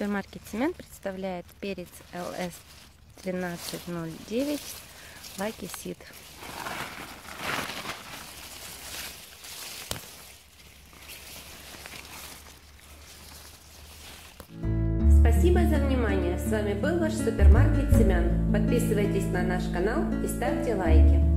Супермаркет Семен представляет перец ЛС 1309 Лаки Сид. Спасибо за внимание. С вами был ваш супермаркет Семян. Подписывайтесь на наш канал и ставьте лайки.